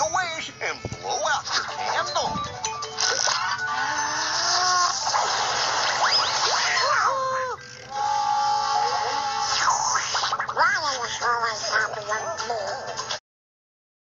a wish and blow out your candle. Why in